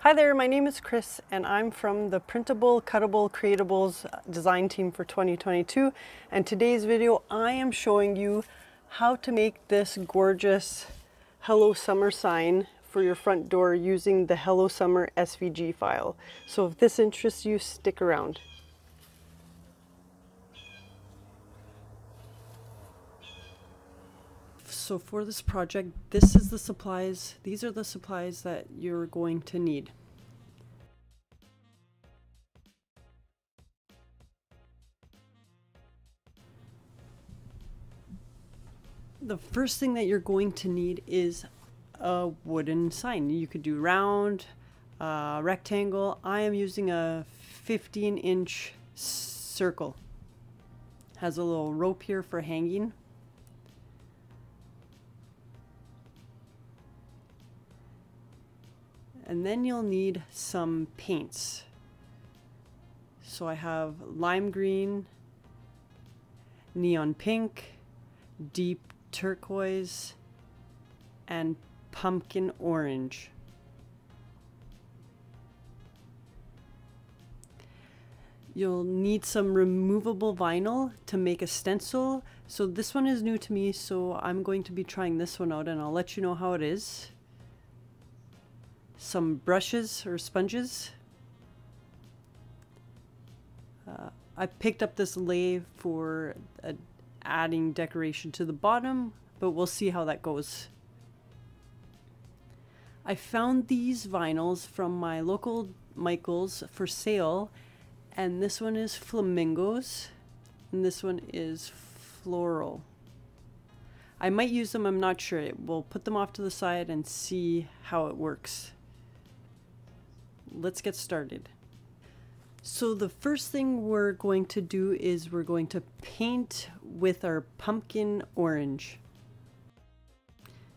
Hi there, my name is Kris and I'm from the Printable Cuttable Creatables design team for 2022 and today's video I am showing you how to make this gorgeous Hello Summer sign for your front door using the Hello Summer SVG file. So if this interests you, stick around. So for this project, this is the supplies, these are the supplies that you're going to need. The first thing that you're going to need is a wooden sign. You could do round, uh, rectangle. I am using a 15 inch circle. Has a little rope here for hanging. And then you'll need some paints. So I have lime green, neon pink, deep turquoise, and pumpkin orange. You'll need some removable vinyl to make a stencil. So this one is new to me, so I'm going to be trying this one out and I'll let you know how it is some brushes or sponges. Uh, I picked up this lei for uh, adding decoration to the bottom, but we'll see how that goes. I found these vinyls from my local Michaels for sale, and this one is flamingos, and this one is floral. I might use them, I'm not sure. We'll put them off to the side and see how it works let's get started. So the first thing we're going to do is we're going to paint with our pumpkin orange.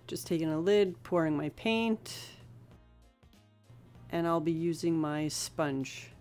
Just taking a lid, pouring my paint, and I'll be using my sponge.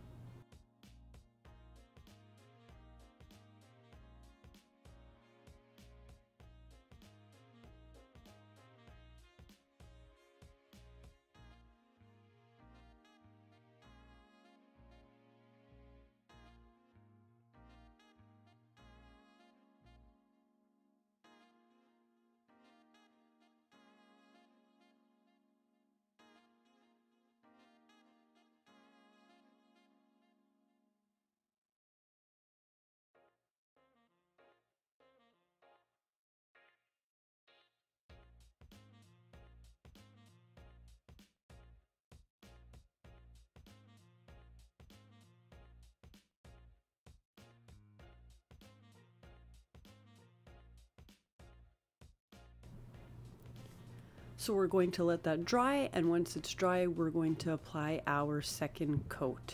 So we're going to let that dry and once it's dry we're going to apply our second coat.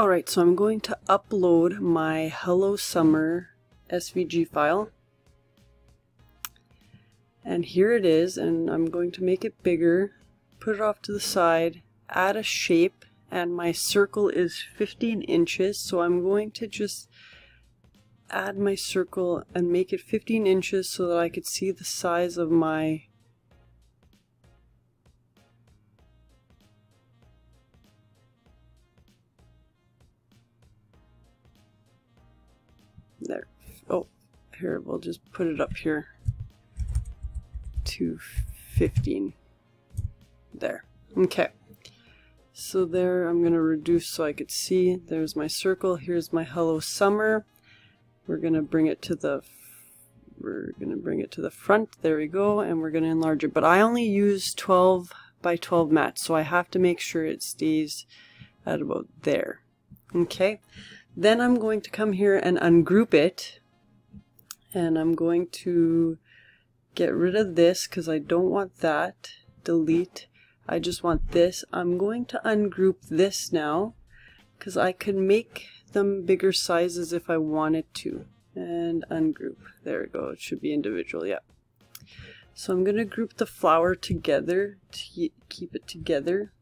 Alright, so I'm going to upload my Hello Summer SVG file. And here it is, and I'm going to make it bigger, put it off to the side, add a shape, and my circle is 15 inches, so I'm going to just add my circle and make it 15 inches so that I could see the size of my Oh, here, we'll just put it up here to 15. There. Okay. So there, I'm going to reduce so I could see. There's my circle. Here's my Hello Summer. We're going to bring it to the we're going to bring it to the front. There we go. And we're going to enlarge it. But I only use 12 by 12 mats. So I have to make sure it stays at about there. Okay. Then I'm going to come here and ungroup it. And I'm going to get rid of this because I don't want that. Delete. I just want this. I'm going to ungroup this now because I can make them bigger sizes if I wanted to. And ungroup. There we go. It should be individual. Yeah. So I'm going to group the flower together to keep it together.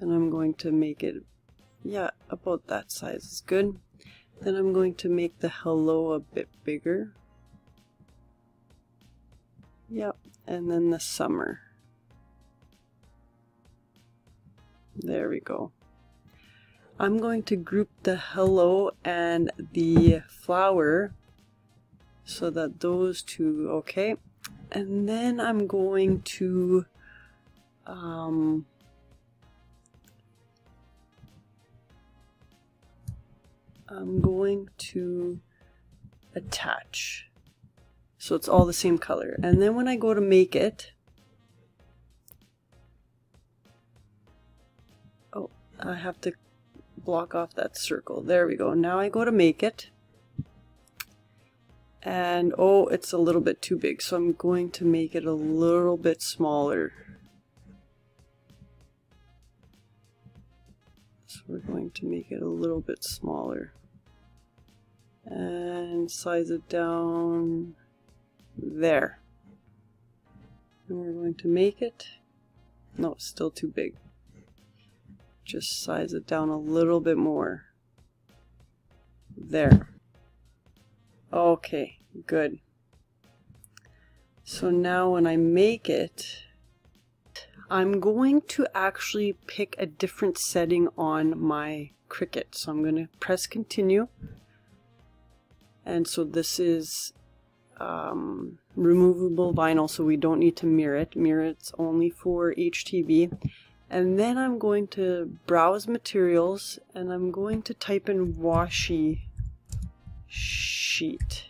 And I'm going to make it, yeah, about that size is good. Then I'm going to make the hello a bit bigger. Yep, and then the summer. There we go. I'm going to group the hello and the flower so that those two, okay. And then I'm going to um, I'm going to attach. So it's all the same color. And then when I go to make it, oh, I have to block off that circle. There we go. Now I go to make it. And oh, it's a little bit too big. So I'm going to make it a little bit smaller. We're going to make it a little bit smaller. And size it down there. And we're going to make it. No, it's still too big just size it down a little bit more. There. Okay, good. So now when I make it, I'm going to actually pick a different setting on my Cricut. So I'm going to press continue. And so this is um, removable vinyl, so we don't need to mirror it. Mirror it's only for HTV. And then I'm going to browse materials and I'm going to type in washi sheet.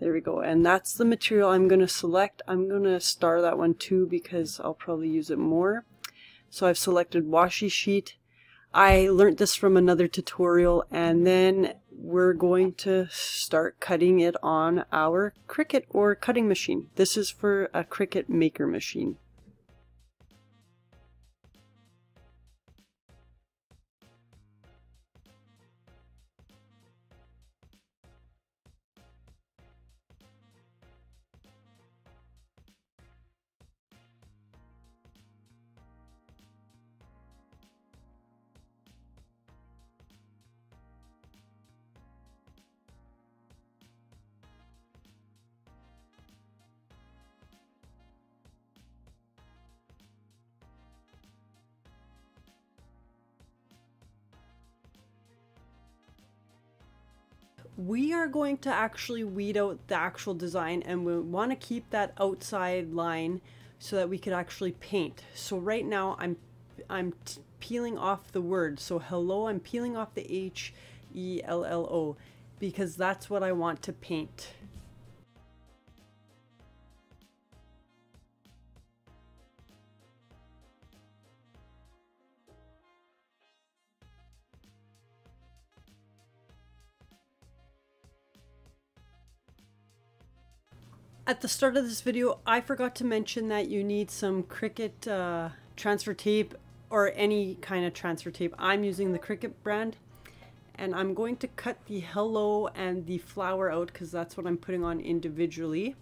There we go. And that's the material I'm going to select. I'm going to star that one too because I'll probably use it more. So I've selected washi sheet. I learned this from another tutorial and then we're going to start cutting it on our Cricut or cutting machine. This is for a Cricut maker machine. We are going to actually weed out the actual design and we want to keep that outside line so that we could actually paint. So right now I'm I'm peeling off the word. So hello, I'm peeling off the H E L L O because that's what I want to paint. At the start of this video, I forgot to mention that you need some Cricut uh, transfer tape or any kind of transfer tape. I'm using the Cricut brand and I'm going to cut the hello and the flower out because that's what I'm putting on individually.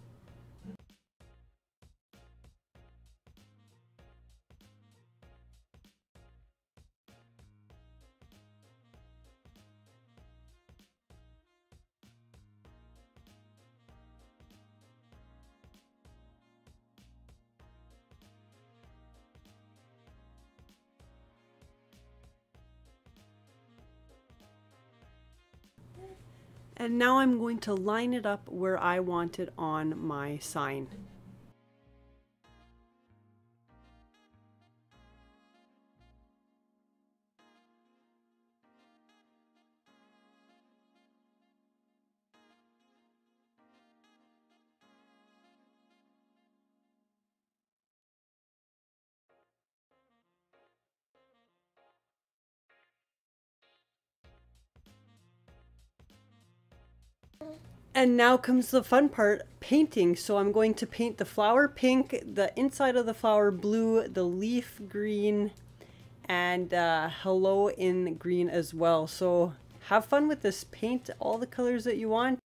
And now I'm going to line it up where I want it on my sign. And now comes the fun part, painting. So I'm going to paint the flower pink, the inside of the flower blue, the leaf green, and uh, hello in green as well. So have fun with this. Paint all the colors that you want.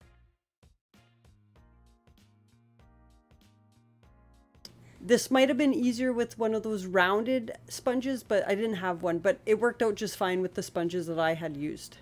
This might have been easier with one of those rounded sponges, but I didn't have one. But it worked out just fine with the sponges that I had used.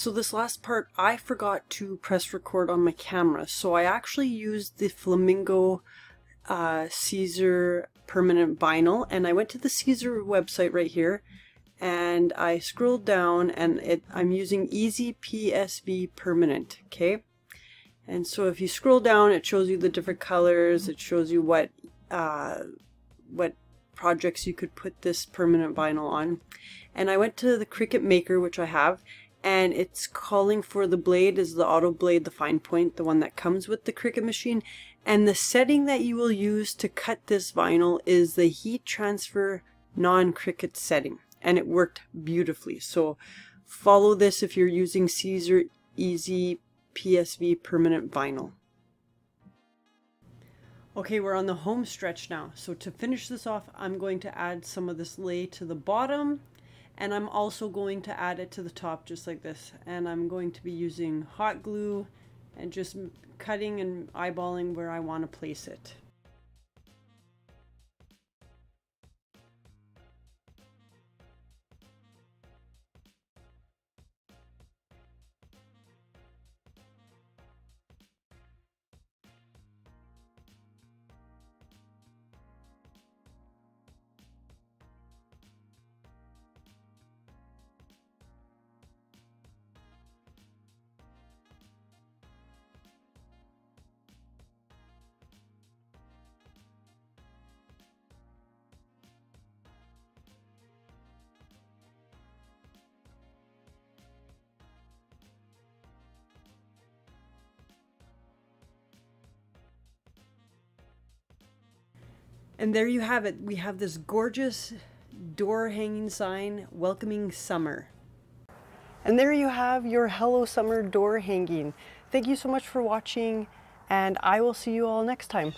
So this last part, I forgot to press record on my camera. So I actually used the Flamingo uh, Siser permanent vinyl and I went to the Siser website right here and I scrolled down and it, I'm using Easy PSV permanent, okay? And so if you scroll down, it shows you the different colors. It shows you what, uh, what projects you could put this permanent vinyl on. And I went to the Cricut Maker, which I have, and it's calling for the blade is the auto blade the fine point the one that comes with the Cricut machine. And the setting that you will use to cut this vinyl is the heat transfer non-Cricut setting. And it worked beautifully. So follow this if you're using Siser Easy PSV permanent vinyl. Okay, we're on the home stretch now. So to finish this off, I'm going to add some of this lei to the bottom and I'm also going to add it to the top just like this and I'm going to be using hot glue and just cutting and eyeballing where I want to place it. And there you have it. We have this gorgeous door hanging sign welcoming summer. And there you have your Hello Summer door hanging. Thank you so much for watching and I will see you all next time.